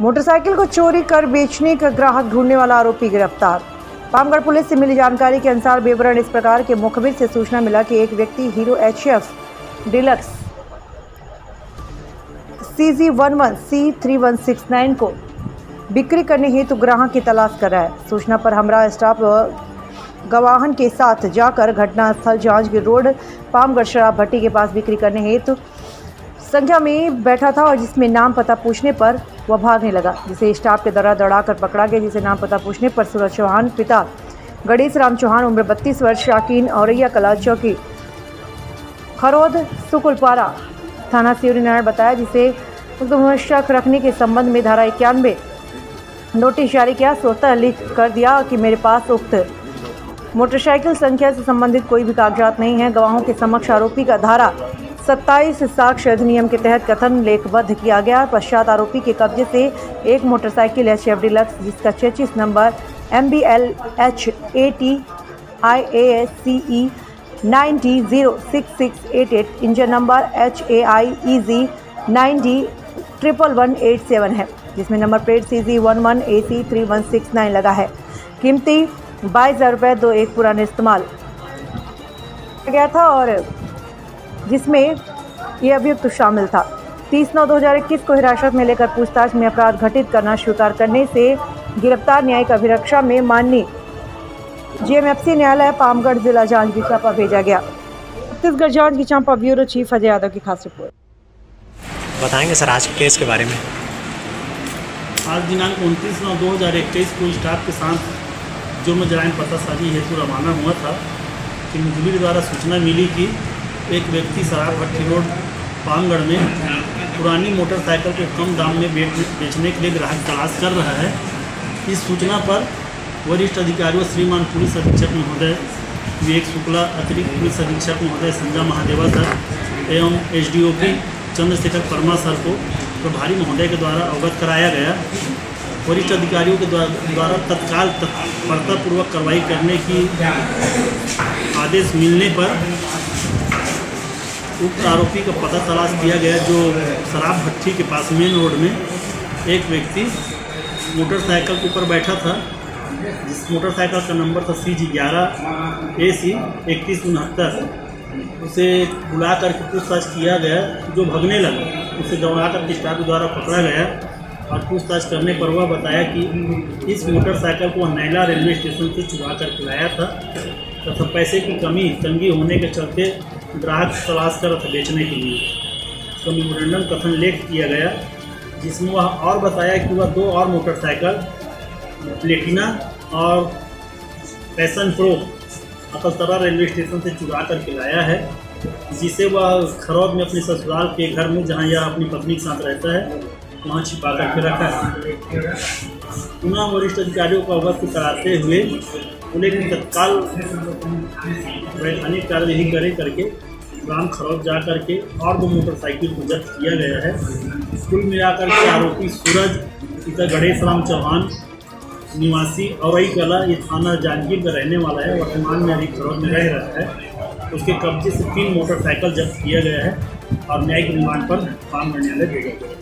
Motorcycle को चोरी कर बेचने का ग्राहक ढूँढने वाला आरोपी गिरफ़्तार। पामगढ़ पुलिस से मिली जानकारी के अनुसार विवरण इस प्रकार के मुखबिर से सूचना मिला कि एक व्यक्ति Hero H F Deluxe C G one one C three one six nine को बिक्री करने हेतु ग्राहक की तलाश कर रहा है। सूचना पर हमरा स्टाफ गवाहन के साथ जाकर घटनास्थल जांजगीर रोड पामगढ़ शराब भट्टी के पास बिक्री करने हेतु संख्या में बैठा था और जिसमें नाम पता पूछने पर वह भागने लगा, जिसे स्टाफ के द्वारा दौड़ाकर पकड़ा गया, जिसे नाम पता पूछने पर सूरज चौहान पिता गणेश राम चौहान, उम्र बत्तीस वर्ष, शाकिन औरैया कला चौकी, खरोद सुकुलपारा थाना सिवरी नारायण बताया, जिसे शक रखने के संबंध में धारा इक्यानवे नोटिस जारी किया, स्वतः लिख कर दिया कि मेरे पास उक्त मोटरसाइकिल संख्या से संबंधित कोई भी कागजात नहीं है। गवाहों के समक्ष आरोपी का धारा 27 साक्ष्य अधिनियम के तहत कथन लेखबद्ध किया गया। पश्चात आरोपी के कब्जे से एक मोटरसाइकिल एच एफ़ डिलक्स, जिसका chassis number, M B L H A T I A S C E nine D zero six six eight eight, engine number H A I E G nine D triple one eight seven है, जिसमें number plate C G one one A C three one six nine लगा है। कीमती बाईस हज़ार रुपये दो एक पुराने इस्तेमाल। गया था और जिसमें ये अभियुक्त शामिल था। तीस नौ दो हज़ार इक्कीस को हिरासत में लेकर पूछताछ में अपराध घटित करना स्वीकार करने से गिरफ़्तार न्यायिक अभिरक्षा में माननीय जीएमएफसी न्यायालय पामगढ़ जिला जाँच चांपा भेजा गया। छत्तीसगढ़ जाँच की चांपा ब्यूरो चीफ अजय यादव की खास रिपोर्ट। बताएँगे सर आज के केस के बारे में। आज दिनांक उनतीस नौ दो हज़ार इक्कीस को स्टाफ के साथ जुर्म जराइम पतासाजी हेतु रवाना हुआ था। कि मुखबिर द्वारा सूचना मिली कि एक व्यक्ति शराब भट्टी रोड पामगढ़ में पुरानी मोटरसाइकिल को कम दाम में बेचने के लिए ग्राहक तलाश कर रहा है। इस सूचना पर वरिष्ठ अधिकारियों श्रीमान पुलिस अधीक्षक महोदय विवेक शुक्ला, अतिरिक्त पुलिस अधीक्षक महोदय संजय महादेवा सर एवं S D O P Chandrashekhar Verma sir को प्रभारी महोदय के द्वारा अवगत कराया गया। वरिष्ठ अधिकारियों के द्वारा तत्काल तत्परतापूर्वक कार्रवाई करने की आदेश मिलने पर उक्त आरोपी का पता तलाश किया गया जो शराब भट्टी के पास मेन रोड में एक व्यक्ति मोटरसाइकिल के ऊपर बैठा था। जिस मोटरसाइकिल का नंबर था सी जी ग्यारह ए सी इक्कीस उनहत्तर। उसे बुला करके पूछताछ किया गया। जो भगने लगा, उसे दौड़ा कर स्टाफ द्वारा पकड़ा गया और पूछताछ करने पर वह बताया कि इस मोटरसाइकिल को नैला रेलवे स्टेशन से चुरा कर लाया था। तथा पैसे की कमी, तंगी होने के चलते ग्राहक तलाश कर बेचने के लिए। तो मेमोरेंडम कथन लेख किया गया, जिसमें वह और बताया कि वह दो और मोटरसाइकिल, प्लेटिना और Passion Pro Akaltara railway station से चुरा कर के लाया है, जिसे वह खरौद में अपने ससुराल के घर में, जहाँ यह अपनी पत्नी के साथ रहता है, वहाँ छिपा करके रखा है। पुनः वरिष्ठ अधिकारियों को अवगत कराते हुए ने तत्काल वैधानिक कार्यवाही करे करके ग्राम खरौद जा करके और दो मोटरसाइकिल को जब्त किया गया है। कुल मिलाकर के आरोपी सूरज, पिता गणेश राम चौहान, निवासी औरई कला, ये थाना जांजगीर का रहने वाला है, वर्तमान में अभी खरौद में रह रहा है। उसके कब्जे से तीन मोटरसाइकिल जब्त किया गया है और न्यायिक रिमांड पर पान न्यायालय भेजा गया